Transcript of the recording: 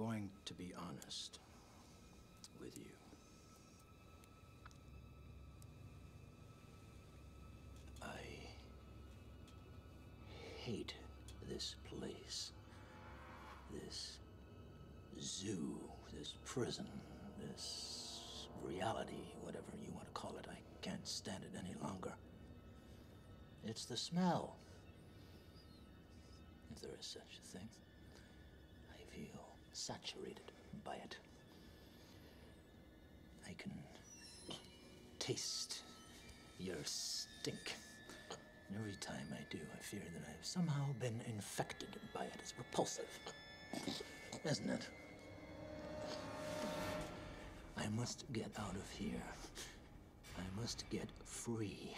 going to be honest with you. I hate this place. This zoo, this prison, this reality, whatever you want to call it. I can't stand it any longer. It's the smell. If there is such a thing. I saturated by it. I can taste your stink. And every time I do, I fear that I've somehow been infected by it. It's repulsive, isn't it? I must get out of here. I must get free